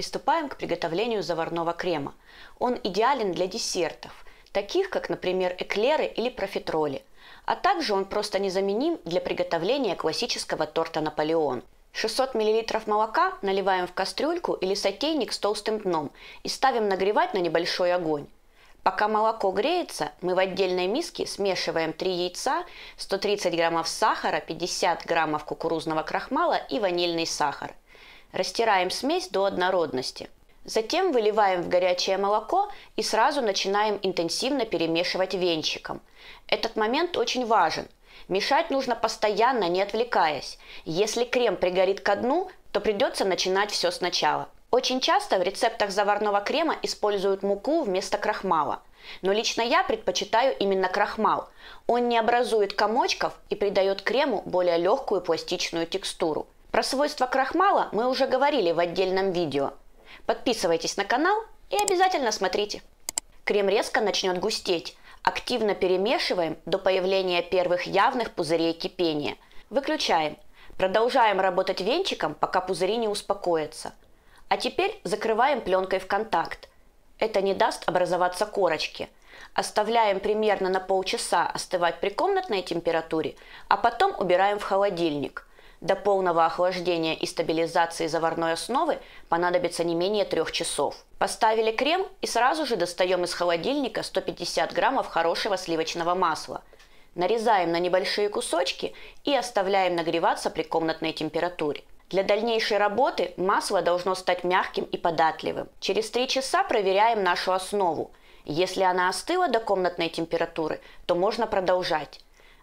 Приступаем к приготовлению заварного крема. Он идеален для десертов, таких как, например, эклеры или профитроли. А также он просто незаменим для приготовления классического торта «Наполеон». 600 мл молока наливаем в кастрюльку или сотейник с толстым дном и ставим нагревать на небольшой огонь. Пока молоко греется, мы в отдельной миске смешиваем 3 яйца, 130 граммов сахара, 50 граммов кукурузного крахмала и ванильный сахар. Растираем смесь до однородности. Затем выливаем в горячее молоко и сразу начинаем интенсивно перемешивать венчиком. Этот момент очень важен. Мешать нужно постоянно, не отвлекаясь. Если крем пригорит ко дну, то придется начинать все сначала – очень часто в рецептах заварного крема используют муку вместо крахмала. Но лично я предпочитаю именно крахмал. Он не образует комочков и придает крему более легкую пластичную текстуру. Про свойства крахмала мы уже говорили в отдельном видео. Подписывайтесь на канал и обязательно смотрите. Крем резко начнет густеть. Активно перемешиваем до появления первых явных пузырей кипения. Выключаем. Продолжаем работать венчиком, пока пузыри не успокоятся. А теперь закрываем пленкой в контакт. Это не даст образоваться корочки. Оставляем примерно на полчаса остывать при комнатной температуре, а потом убираем в холодильник. До полного охлаждения и стабилизации заварной основы понадобится не менее трех часов. Поставили крем и сразу же достаем из холодильника 150 граммов хорошего сливочного масла. Нарезаем на небольшие кусочки и оставляем нагреваться при комнатной температуре. Для дальнейшей работы масло должно стать мягким и податливым. Через 3 часа проверяем нашу основу. Если она остыла до комнатной температуры, то можно продолжать.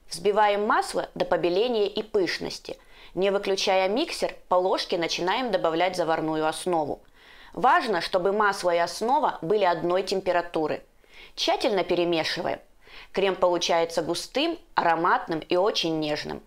Взбиваем масло до побеления и пышности. Не выключая миксер, по ложке начинаем добавлять заварную основу. Важно, чтобы масло и основа были одной температуры. Тщательно перемешиваем. Крем получается густым, ароматным и очень нежным.